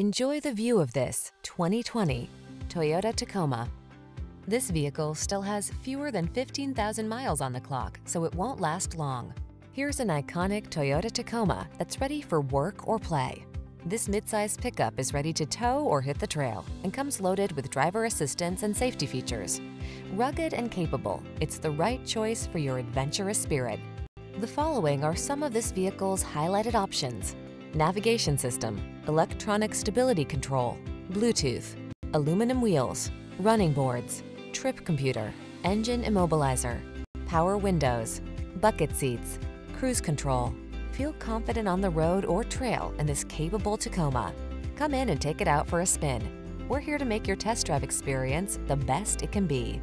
Enjoy the view of this 2020 Toyota Tacoma. This vehicle still has fewer than 15,000 miles on the clock, so it won't last long. Here's an iconic Toyota Tacoma that's ready for work or play. This midsize pickup is ready to tow or hit the trail and comes loaded with driver assistance and safety features. Rugged and capable, it's the right choice for your adventurous spirit. The following are some of this vehicle's highlighted options. Navigation system, electronic stability control, Bluetooth, aluminum wheels, running boards, trip computer, engine immobilizer, power windows, bucket seats, cruise control. Feel confident on the road or trail in this capable Tacoma. Come in and take it out for a spin. We're here to make your test drive experience the best it can be.